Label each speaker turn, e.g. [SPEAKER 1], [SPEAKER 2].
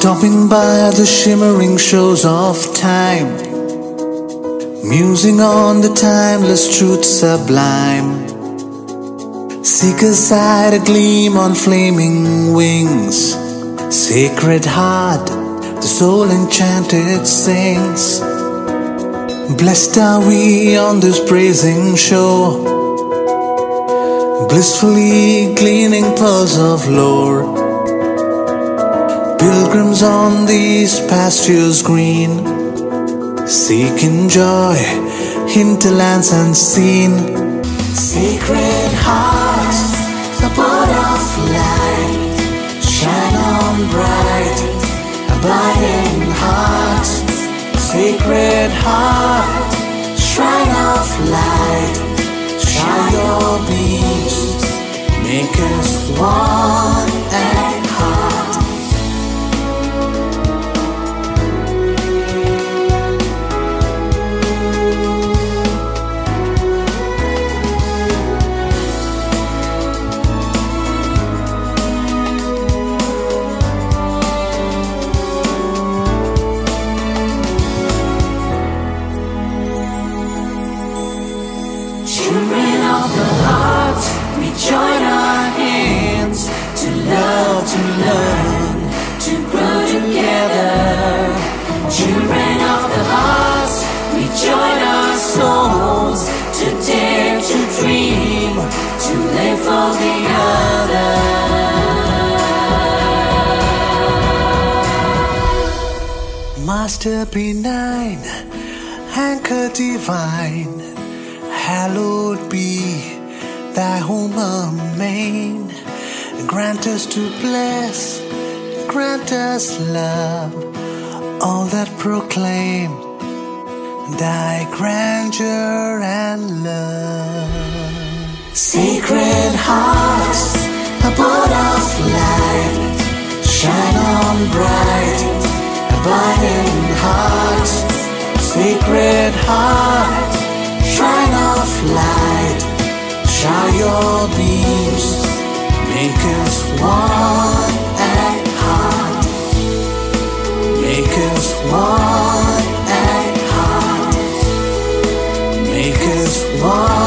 [SPEAKER 1] Stopping by the shimmering shores of time, musing on the timeless truth sublime. Seek aside a gleam on flaming wings, sacred heart, the soul enchanted sings. Blessed are we on this praising shore, blissfully gleaning pearls of lore. Pilgrims on these pastures green, seeking joy, hinterlands unseen. Sacred heart, abode of light, shine on bright, abiding heart. Sacred heart, shrine of light, shine your beams, make Master benign, anchor divine, hallowed be thy home amain. Grant us to bless, grant us love, all that proclaim thy grandeur and love. Sacred hearts, burning hearts, sacred hearts, shine of light, shine your beams, make us one at heart, make us one at heart, make us one.